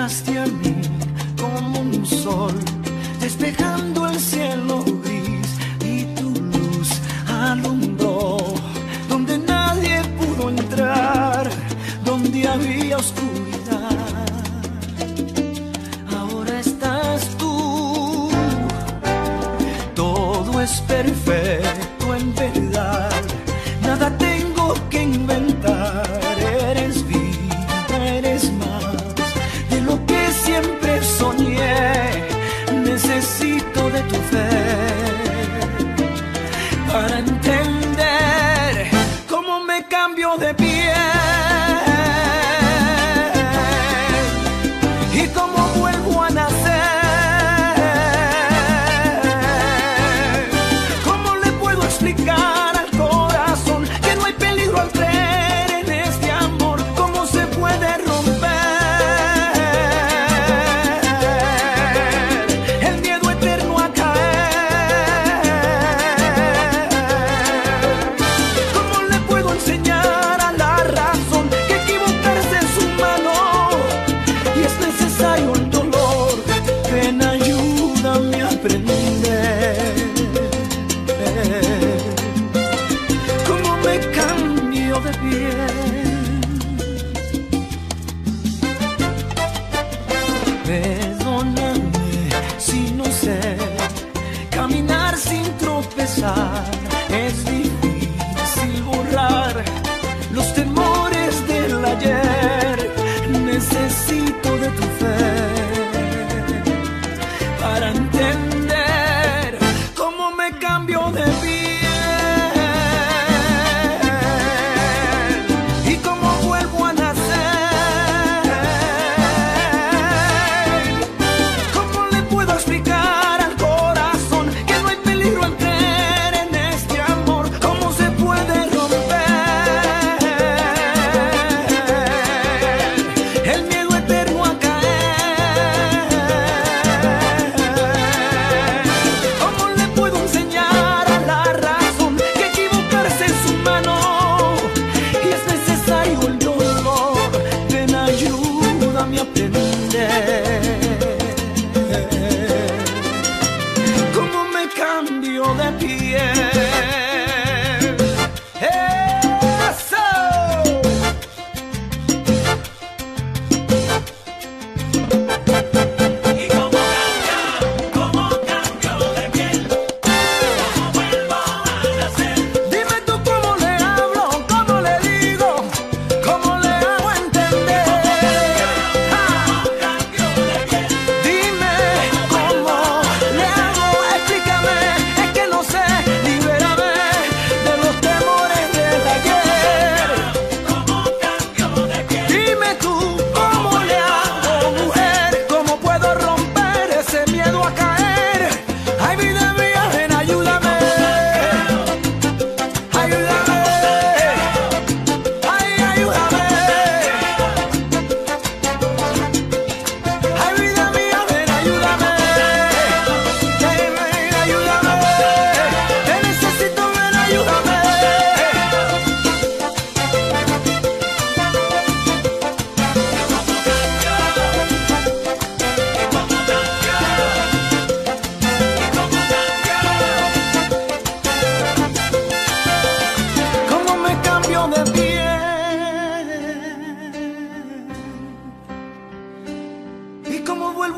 llegaste a mí como un sol, despejando el cielo gris y tu luz alumbró donde nadie pudo entrar, donde había oscuridad. Ahora estás tú, todo es perfecto en verdad. de pie. Perdóname si no sé caminar sin tropezar. Es difícil borrar los temores del ayer. Necesito de tu fe para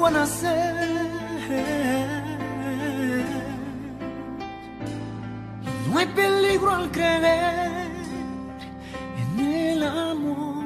vuelvo a nacer. No hay peligro al creer en el amor.